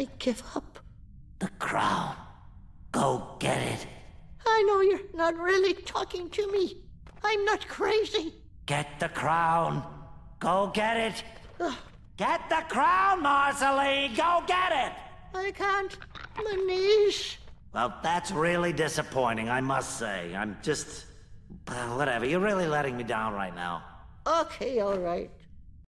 I give up. The crown. Go get it. I know you're not really talking to me. I'm not crazy. Get the crown. Go get it. Get the crown, Marceline. Go get it. I can't. My knees. Well, that's really disappointing, I must say. I'm just. Whatever. You're really letting me down right now. Okay, all right.